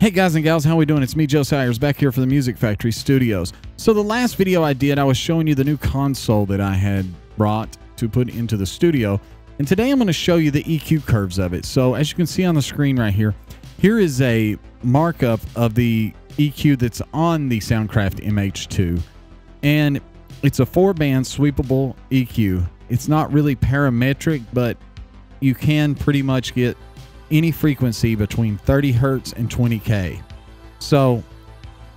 Hey guys and gals, how are we doing? It's me, Joe Sayers, back here for the Music Factory Studios. So the last video I did, I was showing you the new console that I had brought to put into the studio. And today I'm going to show you the EQ curves of it. So as you can see on the screen right here, here is a markup of the EQ that's on the Soundcraft MH2. And it's a four band sweepable EQ. It's not really parametric, but you can pretty much get any frequency between 30 hertz and 20k. So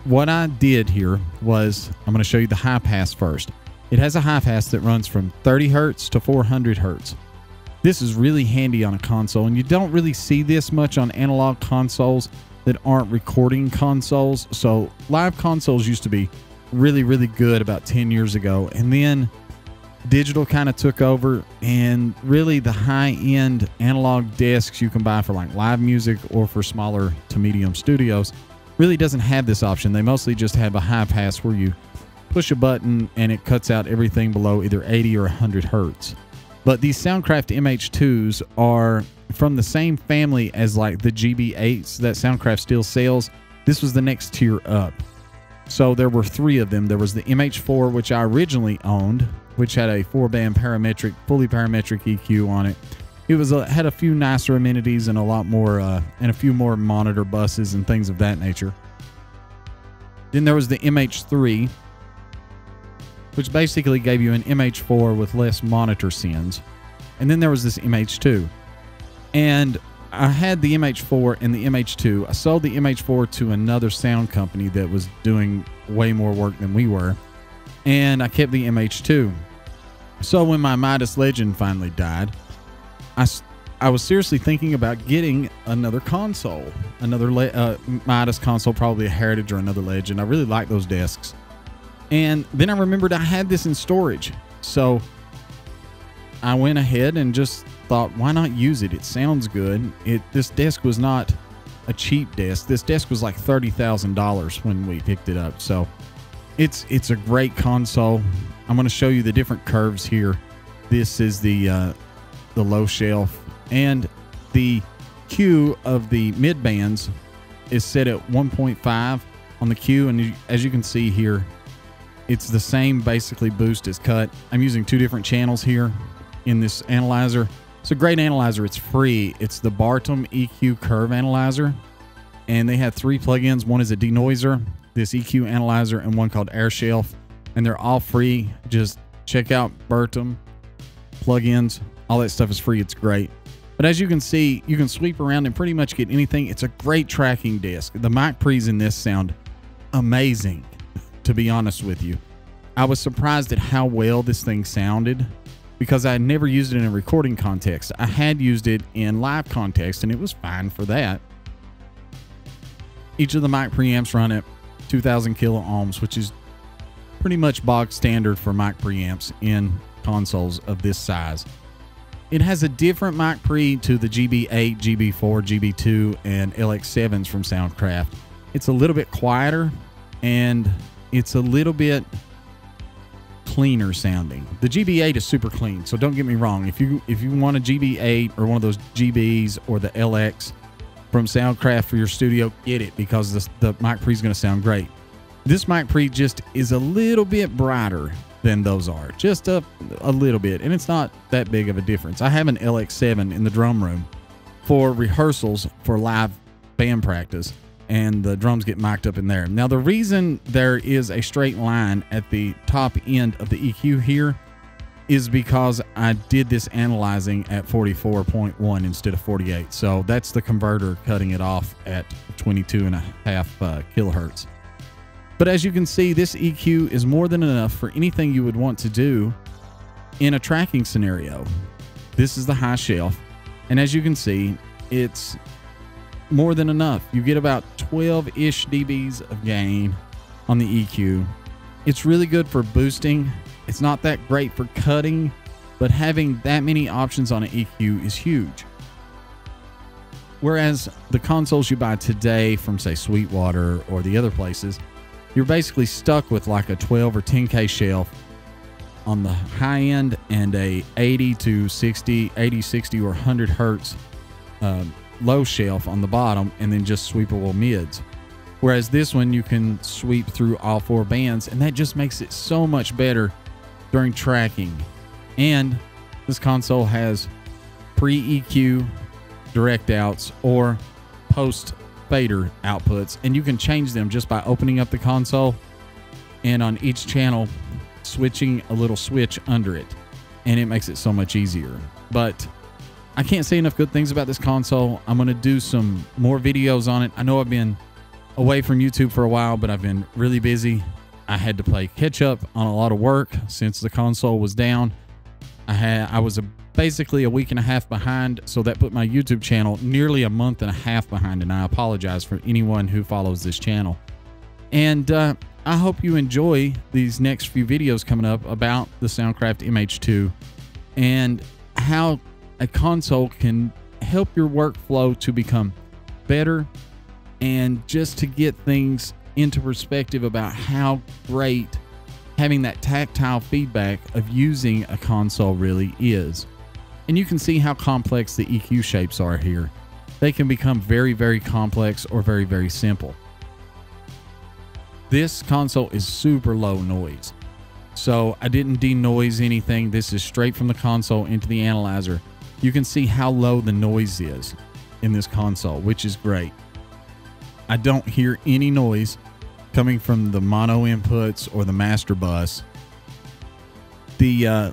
what I did here was I'm going to show you the high pass first. It has a high pass that runs from 30 hertz to 400 hertz. This is really handy on a console, and you don't really see this much on analog consoles that aren't recording consoles. So live consoles used to be really, really good about 10 years ago. And then digital kind of took over and really the high end analog discs you can buy for like live music or for smaller to medium studios really doesn't have this option. They mostly just have a high pass where you push a button and it cuts out everything below either 80 or 100 hertz. But these soundcraft mh2s are from the same family as like the gb8s that soundcraft still sells. This was the next tier up. So there were three of them. There was the mh4 which i originally owned which had a four band parametric, fully parametric EQ on it. It was a, had a few nicer amenities and a lot more, uh, and a few more monitor buses and things of that nature. Then there was the MH3, which basically gave you an MH4 with less monitor sends. And then there was this MH2. And I had the MH4 and the MH2. I sold the MH4 to another sound company that was doing way more work than we were and I kept the MH2. So when my Midas Legend finally died, I, I was seriously thinking about getting another console, another uh, Midas console, probably a Heritage or another Legend. I really like those desks. And then I remembered I had this in storage. So I went ahead and just thought, why not use it? It sounds good. It this desk was not a cheap desk. This desk was like thirty thousand dollars when we picked it up. So it's it's a great console. I'm going to show you the different curves here. This is the uh, the low shelf and the Q of the mid bands is set at 1.5 on the Q, and as you can see here, it's the same basically boost as cut. I'm using two different channels here in this analyzer. It's a great analyzer. It's free. It's the Bertom EQ Curve Analyzer, and they have three plugins. One is a denoiser, this EQ analyzer, and one called AirShelf, and they're all free. Just check out Bertom plugins. All that stuff is free. It's great. But as you can see, you can sweep around and pretty much get anything. It's a great tracking disc. The mic pre's in this sound amazing, to be honest with you. I was surprised at how well this thing sounded because I had never used it in a recording context. I had used it in live context and it was fine for that. Each of the mic preamps run at 2000 kilo ohms, which is pretty much bog standard for mic preamps in consoles of this size. It has a different mic pre to the GB8, GB4, GB2, and LX7s from Soundcraft. It's a little bit quieter and it's a little bit cleaner sounding. The GB8 is super clean, so don't get me wrong. If you if you want a GB8 or one of those GBs or the LX, from Soundcraft for your studio, get it because the, the mic pre is going to sound great. This mic pre just is a little bit brighter than those are, just a, a little bit, and it's not that big of a difference. I have an LX7 in the drum room for rehearsals for live band practice, and the drums get mic'd up in there. Now, the reason there is a straight line at the top end of the EQ here is because I did this analyzing at 44.1 instead of 48. So that's the converter cutting it off at 22 and a half uh, kilohertz. But as you can see, this EQ is more than enough for anything you would want to do in a tracking scenario. This is the high shelf. And as you can see, it's more than enough. You get about 12 ish dBs of gain on the EQ. It's really good for boosting it's not that great for cutting, but having that many options on an EQ is huge. Whereas the consoles you buy today from, say, Sweetwater or the other places, you're basically stuck with like a 12 or 10K shelf on the high end and a 80 to 60, 80, 60, or 100 hertz um, low shelf on the bottom and then just sweepable mids. Whereas this one, you can sweep through all four bands, and that just makes it so much better during tracking. And this console has pre EQ direct outs or post fader outputs, and you can change them just by opening up the console and on each channel switching a little switch under it, and it makes it so much easier. But I can't say enough good things about this console. I'm going to do some more videos on it. I know I've been away from YouTube for a while, but I've been really busy. I had to play catch up on a lot of work since the console was down. I had I was a, basically a week and a half behind, so that put my YouTube channel nearly a month and a half behind, and I apologize for anyone who follows this channel. And uh, I hope you enjoy these next few videos coming up about the Soundcraft MH2 and how a console can help your workflow to become better and just to get things into perspective about how great having that tactile feedback of using a console really is. And you can see how complex the EQ shapes are here. They can become very, very complex or very, very simple. This console is super low noise. So I didn't denoise anything. This is straight from the console into the analyzer. You can see how low the noise is in this console, which is great. I don't hear any noise coming from the mono inputs or the master bus. The uh,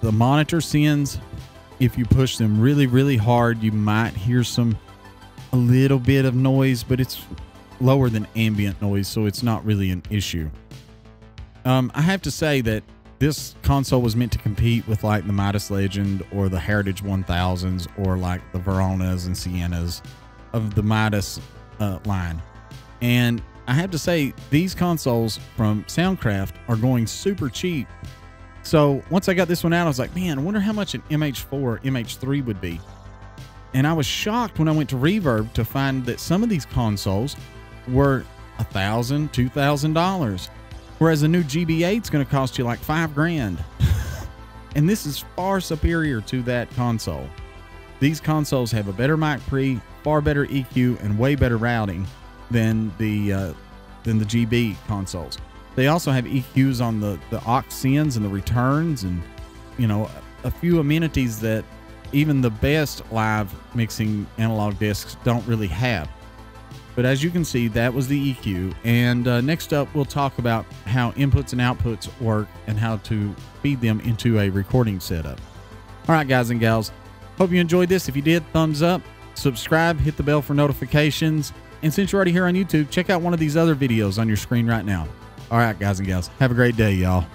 the monitor sends, if you push them really, really hard, you might hear some a little bit of noise, but it's lower than ambient noise, so it's not really an issue. Um, I have to say that this console was meant to compete with like the Midas Legend or the Heritage 1000s or like the Veronas and Sienas of the Midas uh, line. And I have to say, these consoles from Soundcraft are going super cheap. So once I got this one out, I was like, man, I wonder how much an MH4 MH3 would be. And I was shocked when I went to Reverb to find that some of these consoles were a thousand, two thousand dollars, whereas a new GB8 is going to cost you like five grand. and this is far superior to that console. These consoles have a better mic pre, far better EQ, and way better routing than the uh, than the GB consoles. They also have EQs on the the aux sends and the returns, and you know a few amenities that even the best live mixing analog discs don't really have. But as you can see, that was the EQ. And uh, next up, we'll talk about how inputs and outputs work and how to feed them into a recording setup. All right, guys and gals, hope you enjoyed this. If you did, thumbs up, subscribe, hit the bell for notifications. And since you're already here on YouTube, check out one of these other videos on your screen right now. All right, guys and gals, have a great day, y'all.